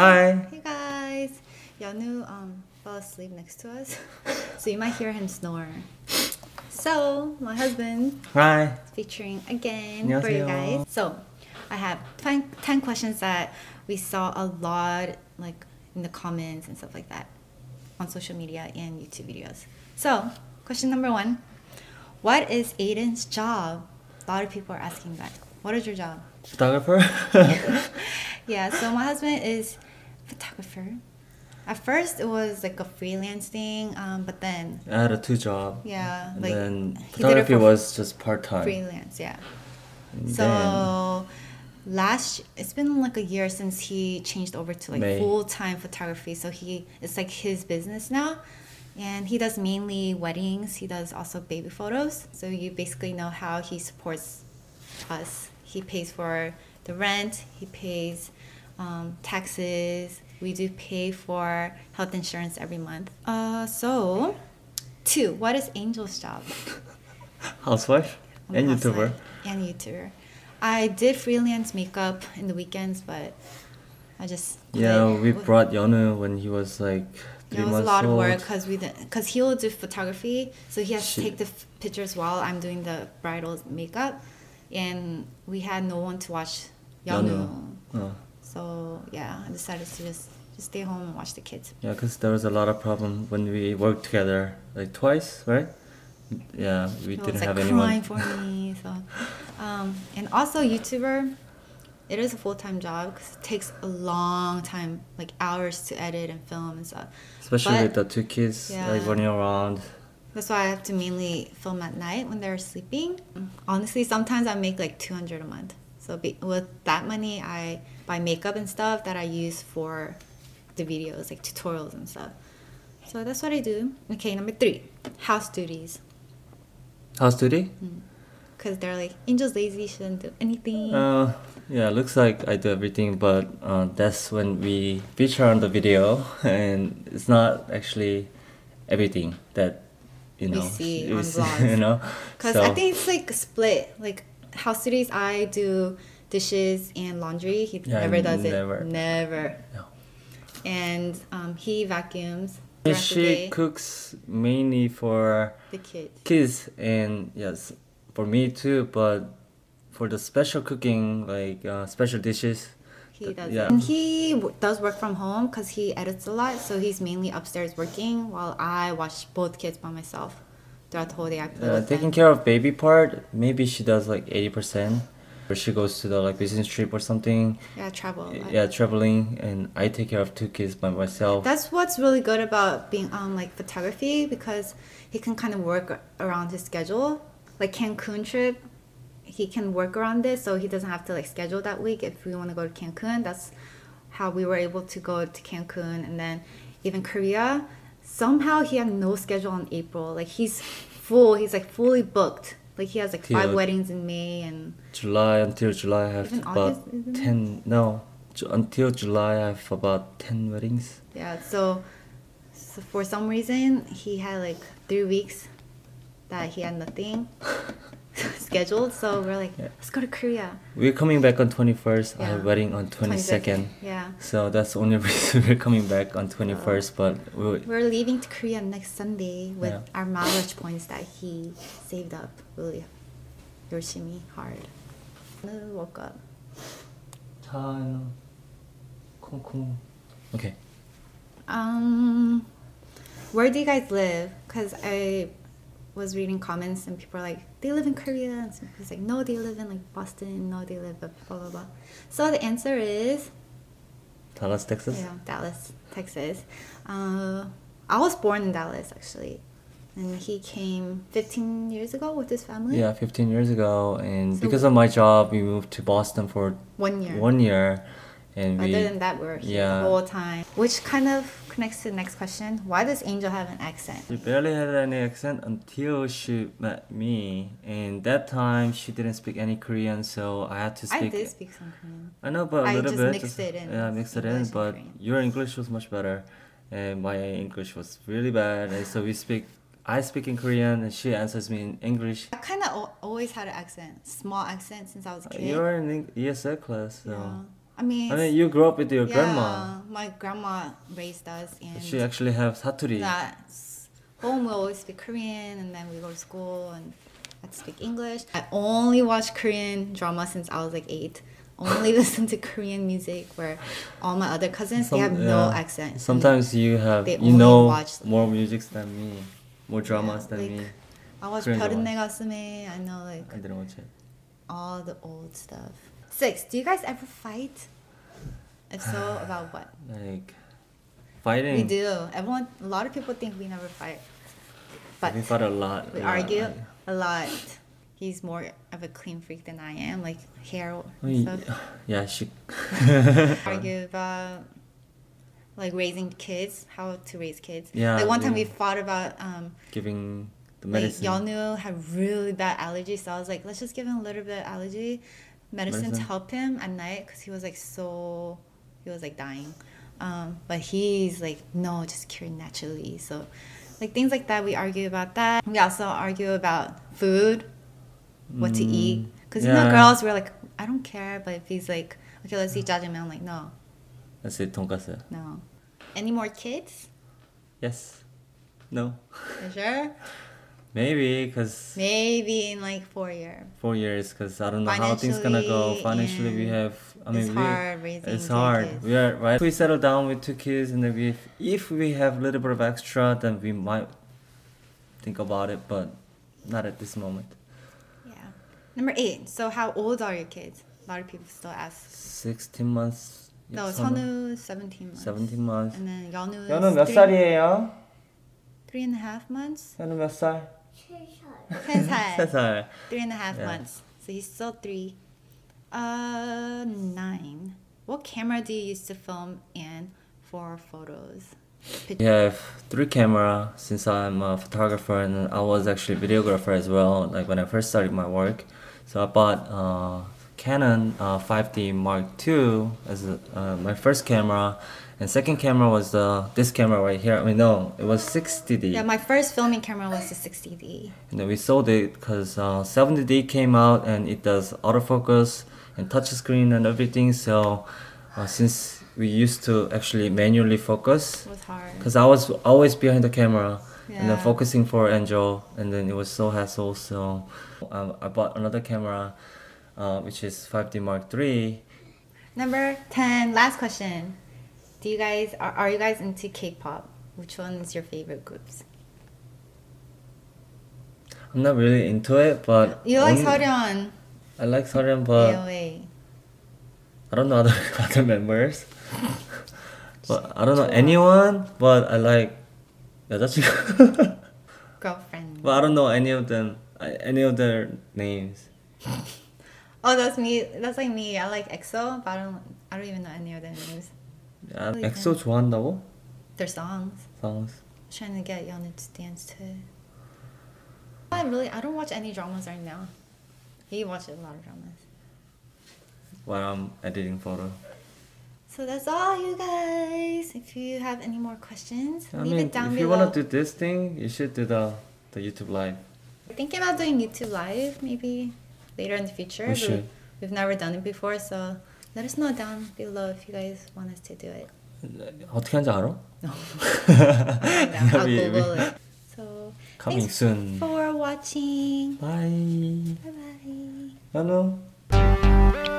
Hi. Hey guys. Yunwoo um, fell asleep next to us, so you might hear him snore. So my husband. Hi. Featuring again 안녕하세요. for you guys. So I have ten questions that we saw a lot like in the comments and stuff like that on social media and YouTube videos. So question number one, what is Aiden's job? A lot of people are asking that. What is your job? Photographer. yeah. So my husband is photographer. At first, it was like a freelance thing, um, but then I had a two job. yeah, And like then he did it photography was just part time. freelance. Yeah. And So last, it's been like a year since he changed over to like May. full time photography. So he it's like his business now, and he does mainly weddings. He does also baby photos. So you basically know how he supports us. He pays for the rent. He pays um, taxes. We do pay for health insurance every month. Uh, so two. What is Angel's job? housewife I'm and a YouTuber. And YouTuber. I did freelance makeup in the weekends, but I just Yeah, quit. we brought Yunwoo when he was like three Yeah, it was a lot of work because we because he'll do photography, so he has She- to take the f- pictures while I'm doing the bridal makeup, and we had no one to watch Yunwoo. Oh. So yeah, I decided to just just stay home and watch the kids. Yeah, because there was a lot of problem when we worked together, like twice, right? Yeah, we was didn't like have crying anyone. for me. So, um, and also YouTuber, it is a full time job because it takes a long time, like hours to edit and film and stuff. Especially But- with the two kids like running around. That's why I have to mainly film at night when they're sleeping. Honestly, sometimes I make like two hundred a month. So be, with that money, I buy makeup and stuff that I use for the videos, like tutorials and stuff. So that's what I do. Okay, number three, house duties. House duty? Because they're like, Angel's lazy, shouldn't do anything. Uh, yeah, looks like I do everything, but uh, that's when we feature on the video, and it's not actually everything that you know, We see on vlogs. you know. Because so, I think it's like split. Like house duties, I do dishes and laundry. He Yeah, never does never. it. Never. No. And um, he vacuums she cooks mainly for the kids. kids and yes, for me too. But for the special cooking, like uh, special dishes, He does yeah. And he w- does work from home because he edits a lot. So he's mainly upstairs working while I watch both kids by myself throughout the whole day. I play Uh, taking them. care of baby part, maybe she does like eighty percent. Or she goes to the like business trip or something. Yeah, travel. Yeah, traveling, and I take care of two kids by myself. That's what's really good about being on like photography because he can kind of work around his schedule. Like Cancun trip, he can work around it, so he doesn't have to like schedule that week. If we want to go to Cancun, that's how we were able to go to Cancun, and then even Korea. Somehow he had no schedule in April. Like he's full. He's like fully booked. Like he has like five weddings in May and July until July, I have about August, ten. No, Ju- until July, I have about ten weddings. Yeah, so, so for some reason he had like three weeks that he had nothing scheduled. So we're like, Yeah. let's go to Korea. We're coming back on twenty first. I have Yeah. wedding on twenty second. Yeah, So that's the only reason we're coming back on twenty first. But we we're leaving to Korea next Sunday with Yeah. our mileage points that he saved up really 열심히 hard. I woke up. time. 콩콩. Okay. Um, where do you guys live? Cause I was reading comments and people are like, they live in Korea, and some people's like, no, they live in like Boston, no, they live blah blah blah. So the answer is Dallas, Texas. yeah, Dallas, Texas. Uh, I was born in Dallas actually, and he came 15 years ago with his family. Yeah, 15 years ago, and So- because of my job, we moved to Boston for one year. one year, and we Other than that, we were here Yeah. the whole time. Which kind of connects to the next question. Why does Angel have an accent? She barely had any accent until she met me, and that time she didn't speak any Korean, so I had to speak. I did speak some Korean. I know, but a I little bit. I just mixed it in Yeah, with mixed it in, but Korean. your English was much better, and my English was really bad, and so we speak. I speak in Korean, and she answers me in English. I kind of always had an accent, small accent since I was a kid. You're in Eng- ESL class, so. yeah. I mean, I mean, you grew up with your yeah, grandma. my grandma raised us, and She actually have 사투리. that's home we always speak Korean, and then we go to school and I had to speak English. I only watched Korean drama since I was like eight. Only listen to Korean music, where all my other cousins they have Some- no yeah. accent. Sometimes you have They you only know watch- more music than me, more dramas than like, me. I watch Korean 별은 내 drama. 가슴에. I know like I didn't watch it. all the old stuff. Six. Do you guys ever fight? If so, about what? Like fighting. We do. Everyone. A lot of people think we never fight, but we fought a lot. we a lot. argue I- a lot. He's more of a clean freak than I am, like hair and stuff. yeah, she. argue about like raising kids, how to raise kids. Yeah, Like one time we fought about um giving the medicine. Like, y'all knew had really bad allergies, so I was like, let's just give him a little bit of allergy medicine, medicine? to help him at night because he was like so he was like dying. Um, but he's like, no, just cure naturally. So, like things like that, we argue about that. We also argue about food, what mm, to eat. Mm, because yeah. you know, girls, we're like, I don't care. But if he's like, okay, let's eat jajangmyeon, I'm like, no. Let's eat tonkatsu. No. Any more kids? Yes. No. You sure? Maybe because maybe in like four years. Four years, because I don't know how things gonna go. Financially, we have. I mean, it's we, hard. it's hard. Kids. We are right. If we settle down with two kids, and then we, if we have a little bit of extra, then we might think about it, but not at this moment. Yeah. Number eight. So, how old are your kids? A lot of people still ask. Sixteen months. No, 선우 17 months. 17 months. And then Yunwoo. 연우 몇 살이에요? Three and a half months. Three and a half yeah. months. So he's still three. Uh, nine. What camera do you use to film and for photos? We Yeah, I have three camera since I'm a photographer and I was actually videographer as well. Like when I first started my work, so I bought uh, Canon uh, 5D Mark II as uh, my first camera, and second camera was uh, this camera right here. I mean no, it was 60D. Yeah, my first filming camera was the 60D. and then we sold it because uh, 70D came out and it does autofocus and touch screen and everything. So uh, since we used to actually manually focus, It was hard. because I was always behind the camera and then Yeah. focusing for Angel, and then it was so hassle. So um, I bought another camera, uh, which is 5D Mark III. Number 10, last question Do you guys are, are you guys into K-pop? Which one is your favorite groups? I'm not really into it, but You like only- Seoryun, I like Seoryun, but AOA. I don't know other other members. but I don't know 좋아. anyone, but I like 여자친구. girlfriend. but I don't know any of them, I- any of their names. Oh, that's me. That's like me. I like EXO, but I don't. I don't even know any of their names. Um, really EXO 좋아한다고? Their songs. Songs. I'm trying to get Yunwoo to dance too. I really I don't watch any dramas right now. He watches a lot of dramas. While I'm editing photo. So that's all, you guys. If you have any more questions, I leave mean, it down if below. If you want to do this thing, you should do the, the YouTube live. We're thinking about doing YouTube live maybe later in the future. We should. We've never done it before, so let us know down below if you guys want us to do it. 어떻게 하는지 알아? No. I'll We- we- Google it. So Coming thanks soon. for watching. Bye. Bye bye. Hello.